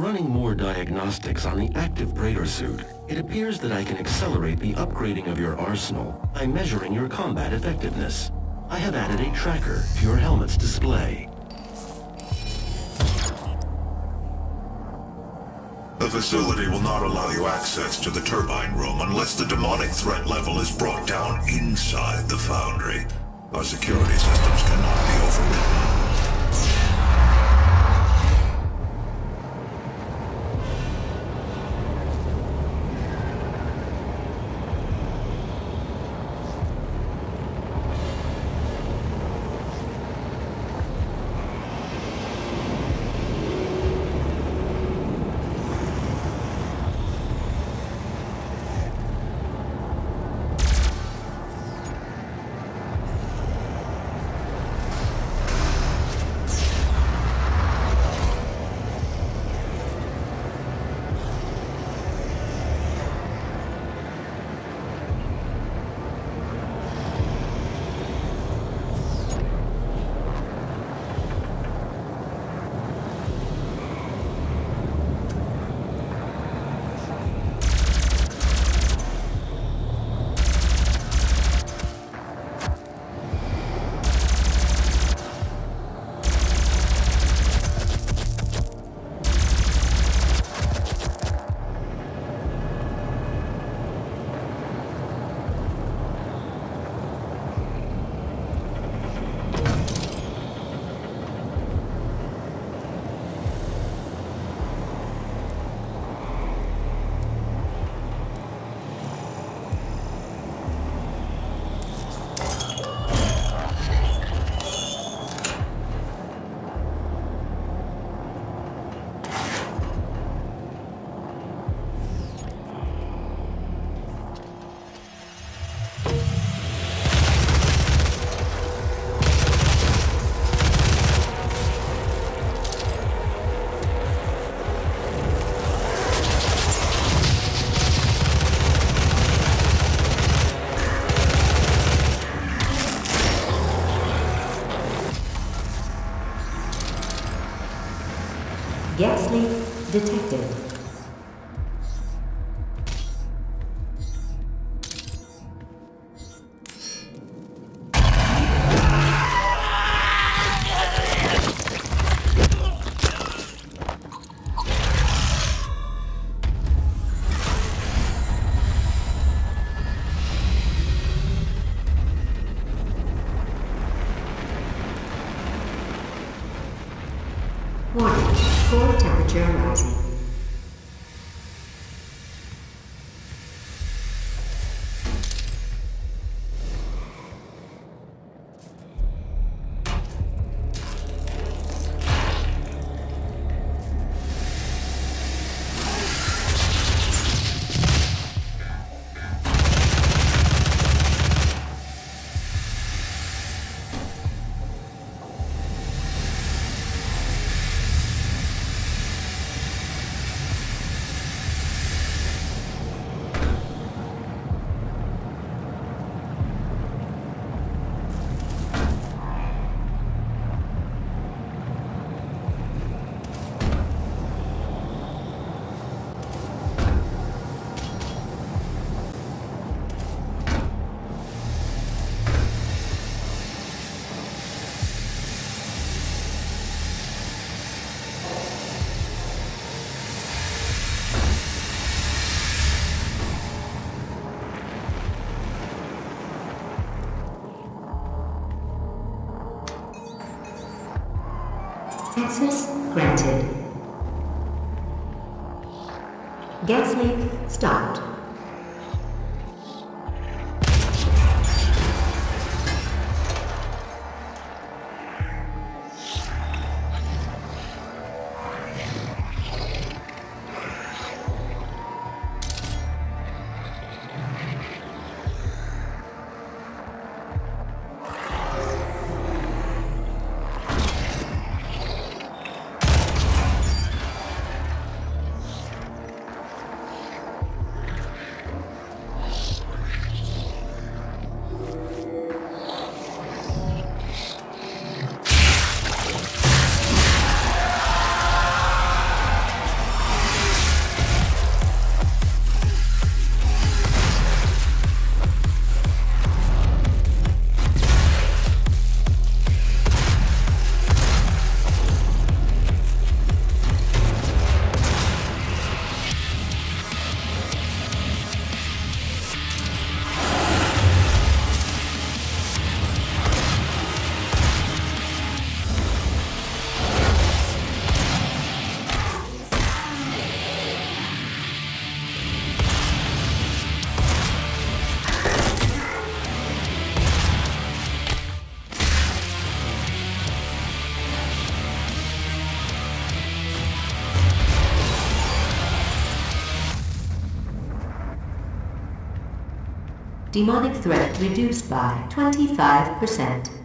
running more diagnostics on the active Praetor suit. It appears that I can accelerate the upgrading of your arsenal by measuring your combat effectiveness. I have added a tracker to your helmet's display. The facility will not allow you access to the turbine room unless the demonic threat level is brought down inside the foundry. Our security systems cannot be overridden. Access granted. Gas leak Demonic threat reduced by 25%.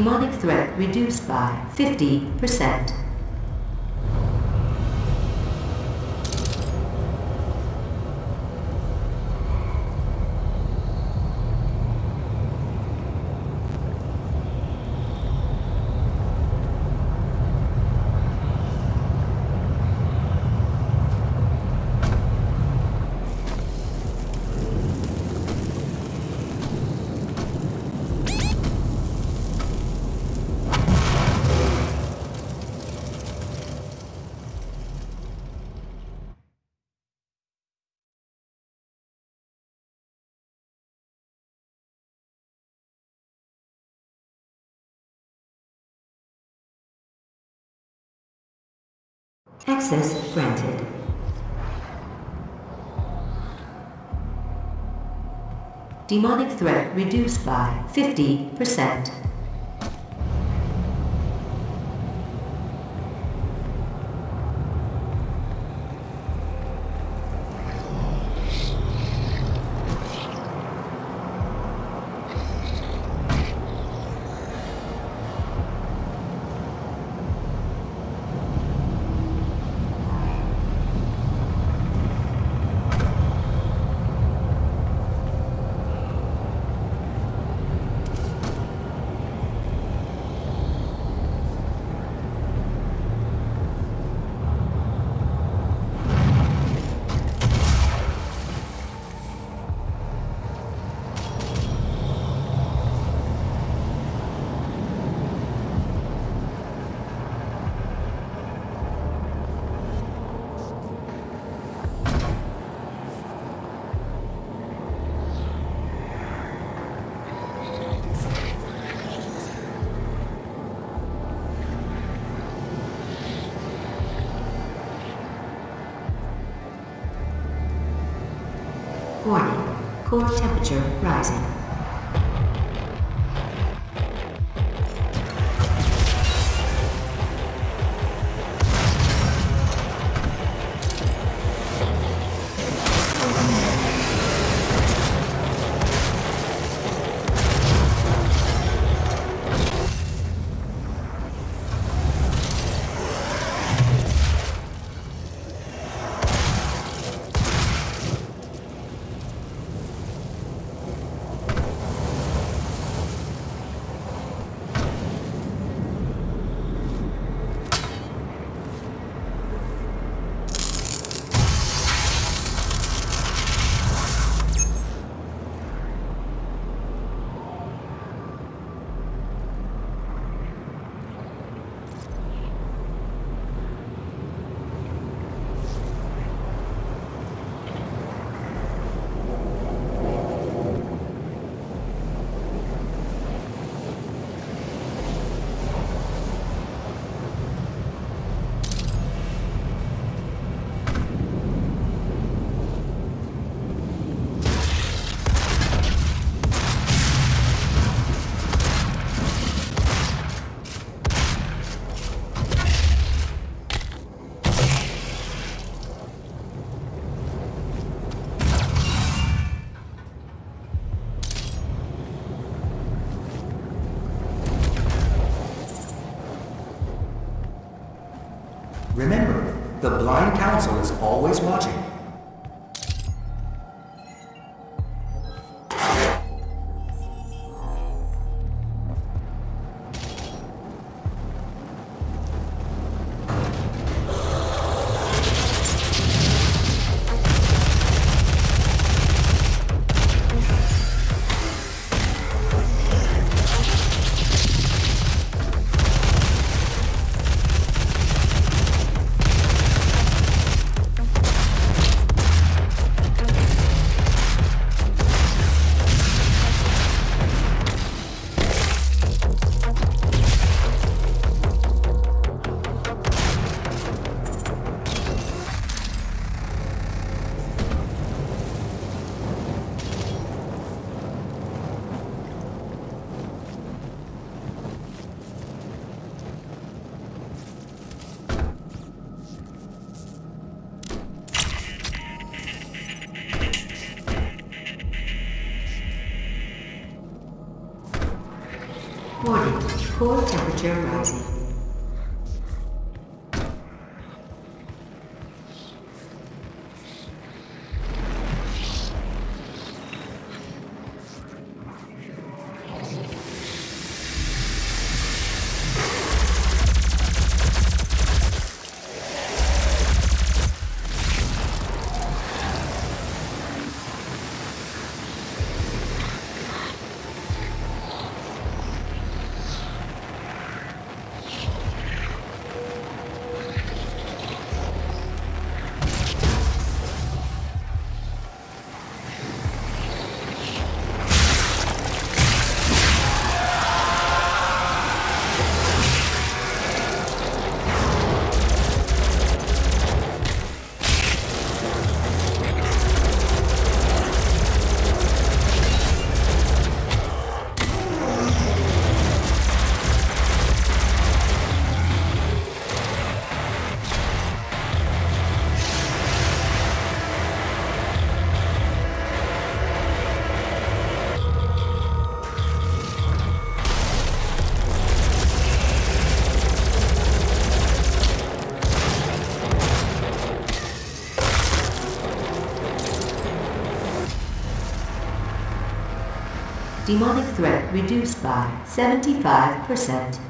Demonic threat reduced by 50%. Access granted. Demonic threat reduced by 50%. Core temperature rising. Remember, the Blind Council is always watching. 天。Demonic threat reduced by 75%.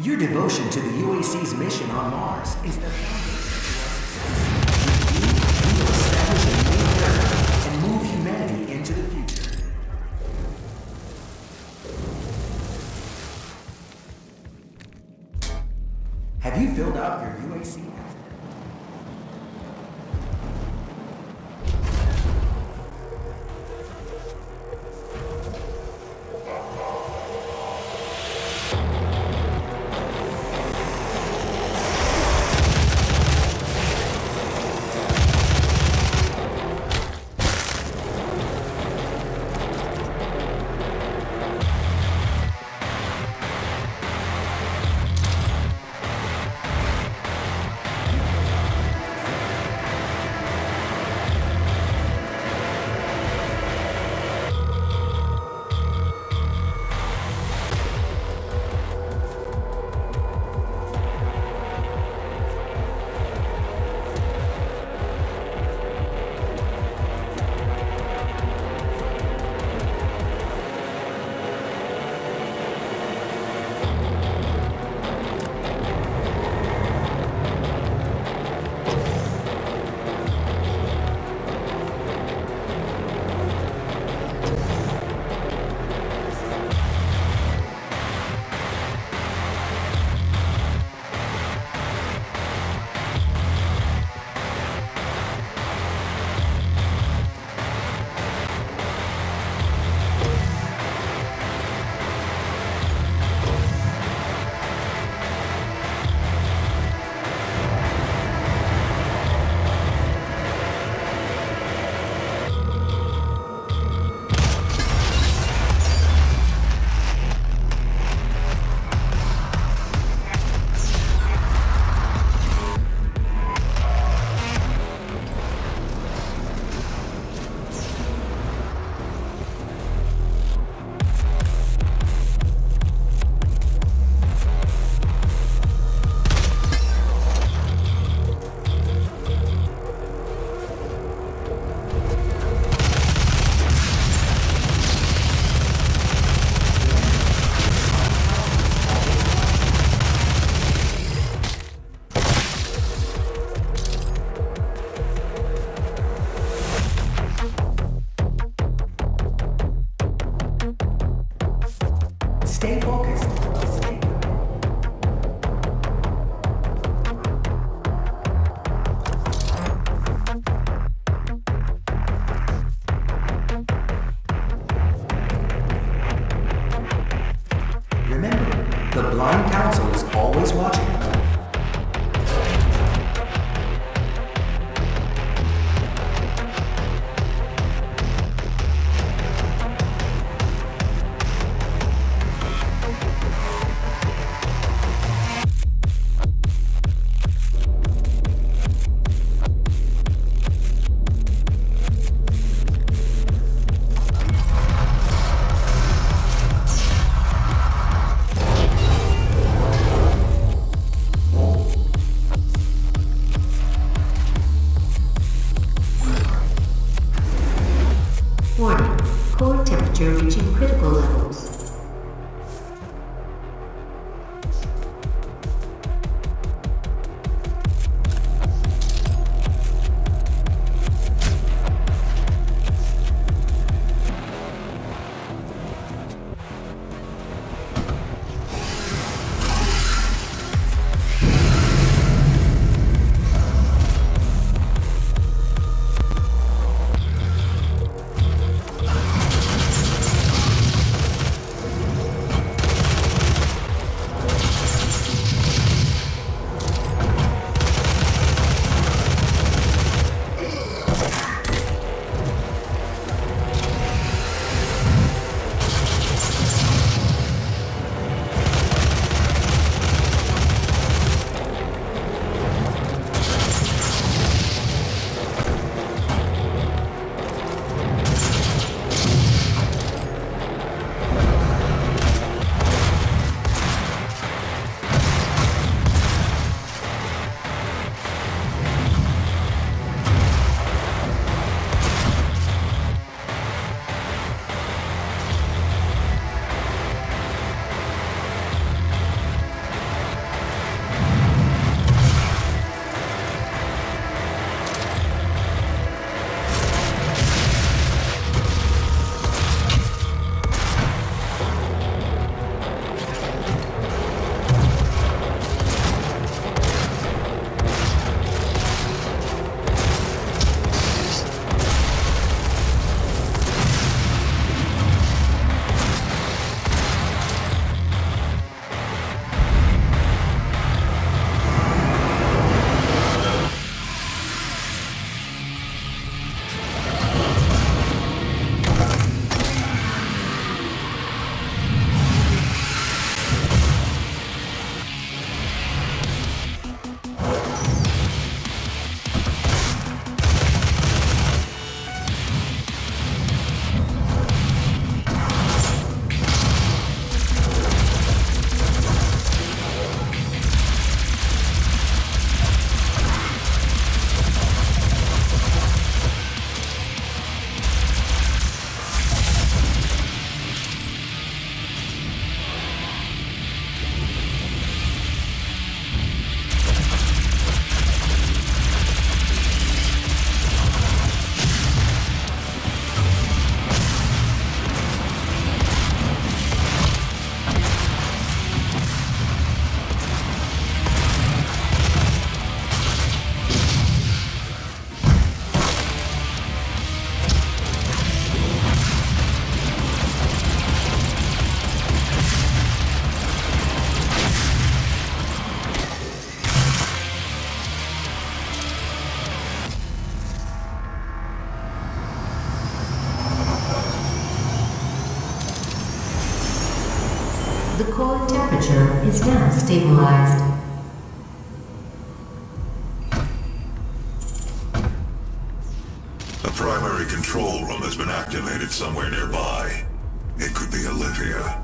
Your devotion to the UAC's mission on Mars is the Blind Council is always watching. Is now stabilized. A primary control room has been activated somewhere nearby. It could be Olivia.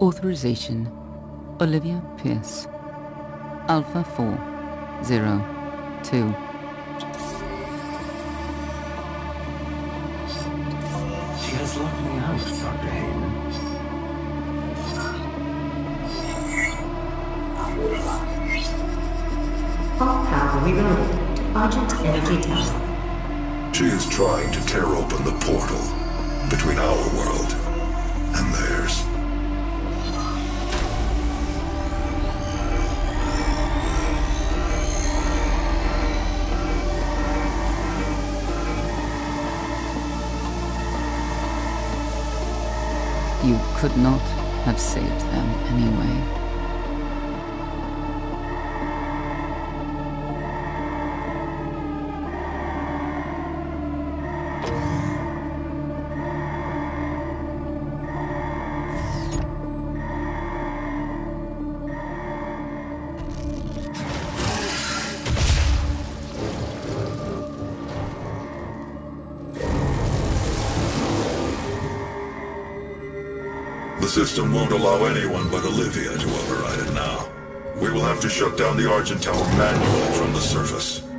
Authorization Olivia Pierce. Alpha 4 0 2. System won't allow anyone but Olivia to override it now. We will have to shut down the Argent Tower manually from the surface.